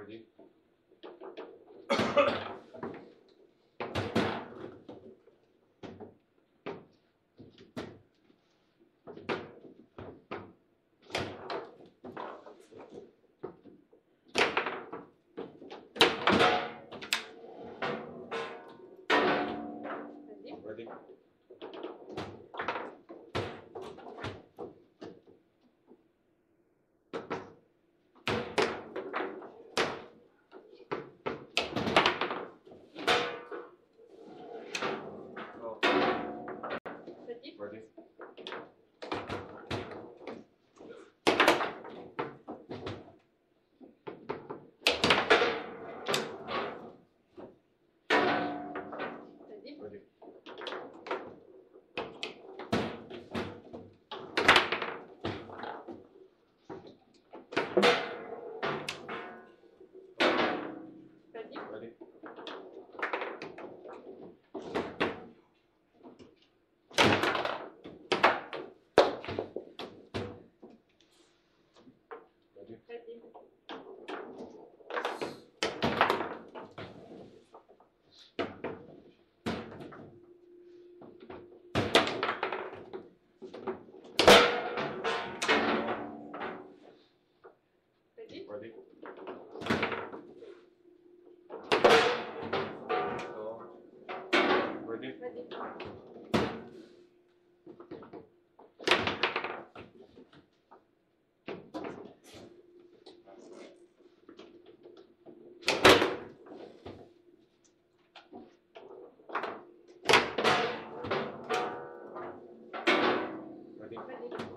手机。project. Ready? Ready? Thank you.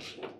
much.